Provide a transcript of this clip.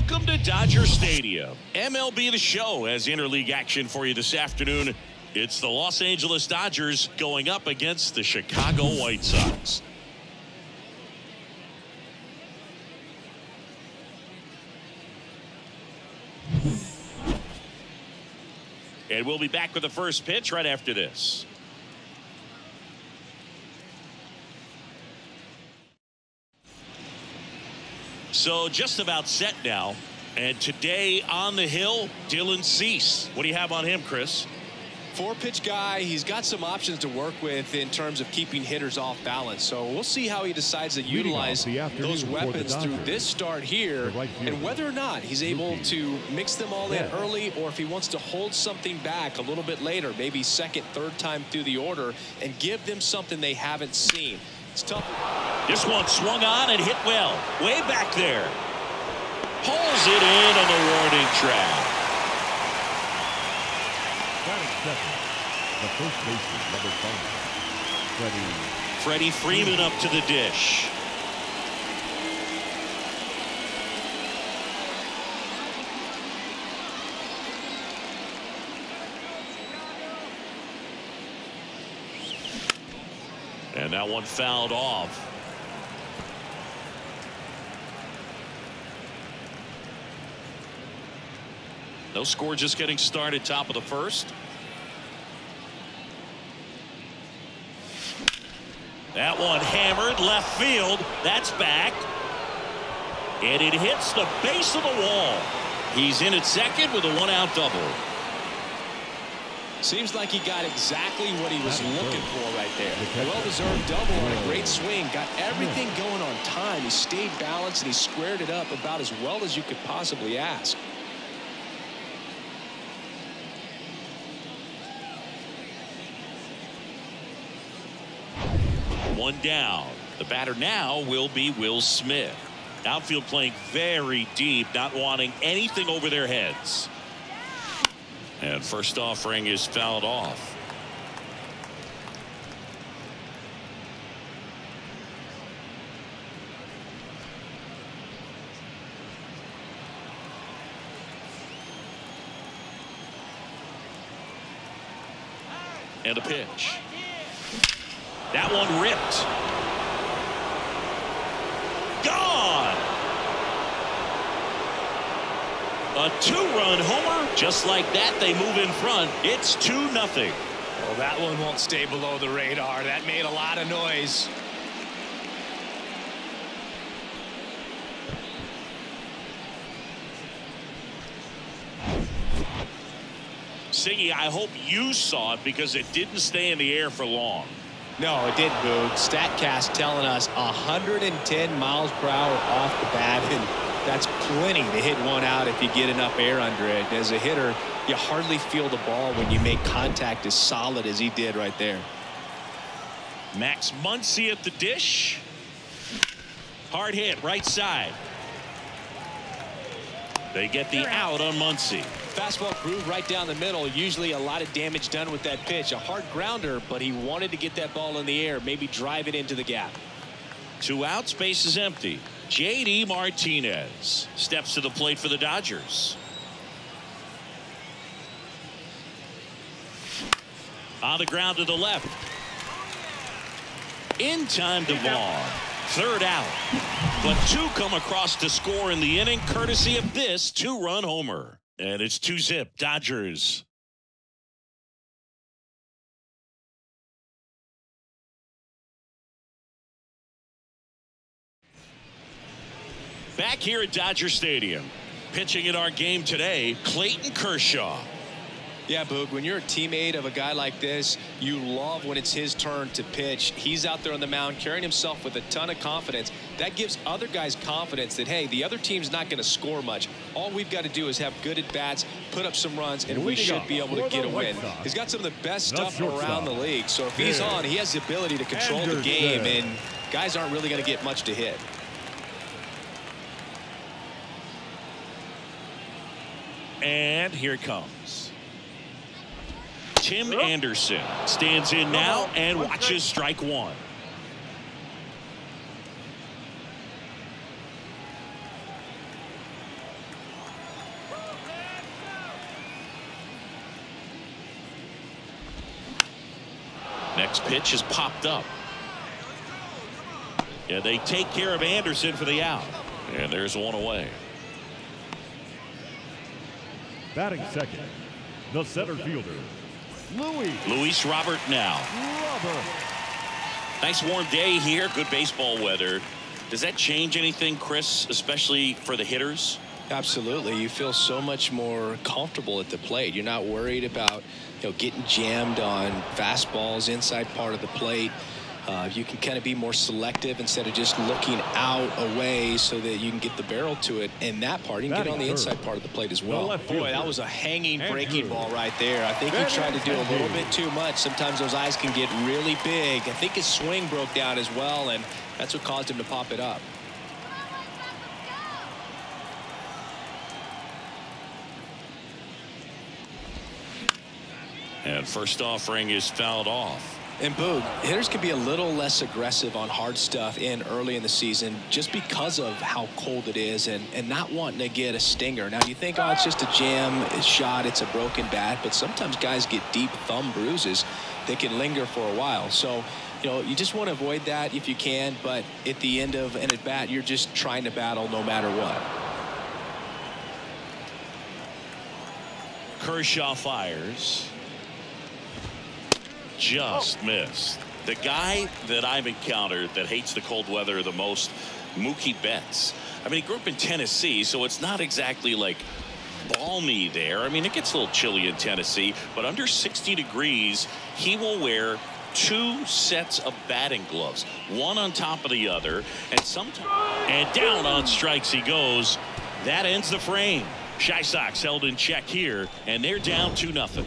Welcome to Dodger Stadium. MLB The Show has interleague action for you this afternoon. It's the Los Angeles Dodgers going up against the Chicago White Sox. And we'll be back with the first pitch right after this. So just about set now. And today on the hill, Dylan Cease. What do you have on him, Chris? Four pitch guy. He's got some options to work with in terms of keeping hitters off balance. So we'll see how he decides to utilize those weapons through this start here right and whether or not he's able to mix them all in early or if he wants to hold something back a little bit later, maybe second, third time through the order and give them something they haven't seen. It's tough. This one swung on and hit well. Way back there. Pulls it in on the warning track. The first baseman, number five, Freddie. Freddie Freeman up to the dish. And that one fouled off. No score just getting started top of the first. That one hammered left field. That's back. And it hits the base of the wall. He's in at second with a one out double. Seems like he got exactly what he was looking for right there. Well-deserved double on a great swing. Got everything going on time. He stayed balanced and he squared it up about as well as you could possibly ask. One down. The batter now will be Will Smith. Outfield playing very deep, not wanting anything over their heads. And first offering is fouled off. And a pitch. That one ripped. A two-run homer. Just like that, they move in front. It's 2 nothing. Well, that one won't stay below the radar. That made a lot of noise. Siggy, I hope you saw it because it didn't stay in the air for long. No, it didn't, Boog. StatCast telling us 110 miles per hour off the bat, and that's plenty to hit one out if you get enough air under it. As a hitter, you hardly feel the ball when you make contact as solid as he did right there. Max Muncy at the dish. Hard hit, right side. They get the out on Muncy. Fastball groove right down the middle. Usually a lot of damage done with that pitch. A hard grounder, but he wanted to get that ball in the air, maybe drive it into the gap. Two out, space is empty. JD Martinez steps to the plate for the Dodgers. On the ground to the left. In time to Vaughn. Third out. But two come across to score in the inning courtesy of this two-run homer. And it's two zip Dodgers. Back here at Dodger Stadium, pitching in our game today, Clayton Kershaw. Yeah, Boog, when you're a teammate of a guy like this, you love when it's his turn to pitch. He's out there on the mound carrying himself with a ton of confidence. That gives other guys confidence that, hey, the other team's not going to score much. All we've got to do is have good at-bats, put up some runs, and we should be able to get a win. He's got some of the best stuff around the league. So if he's on, he has the ability to control the game, and guys aren't really going to get much to hit. And here it comes. Tim Anderson stands in now and watches strike one. Next pitch is popped up. Yeah, they take care of Anderson for the out. And there's one away. Batting second, the center fielder, Louis. Luis Robert now. Robert. Nice warm day here. Good baseball weather. Does that change anything, Chris, especially for the hitters? Absolutely. You feel so much more comfortable at the plate. You're not worried about you know getting jammed on fastballs inside part of the plate. Uh, you can kind of be more selective instead of just looking out away so that you can get the barrel to it. And that part, you can get on the inside part of the plate as well. Oh, boy, that was a hanging breaking ball right there. I think he tried to do a little bit too much. Sometimes those eyes can get really big. I think his swing broke down as well, and that's what caused him to pop it up. And first offering is fouled off. And Boog, hitters can be a little less aggressive on hard stuff in early in the season just because of how cold it is and, and not wanting to get a stinger. Now, you think, oh, it's just a jam it's shot, it's a broken bat, but sometimes guys get deep thumb bruises that can linger for a while. So, you know, you just want to avoid that if you can, but at the end of an at bat, you're just trying to battle no matter what. Kershaw fires just oh. missed. The guy that I've encountered that hates the cold weather the most, Mookie Betts. I mean, he grew up in Tennessee, so it's not exactly like balmy there. I mean, it gets a little chilly in Tennessee, but under 60 degrees, he will wear two sets of batting gloves, one on top of the other, and sometimes and down on strikes he goes. That ends the frame. Chi Sox held in check here, and they're down 2 nothing.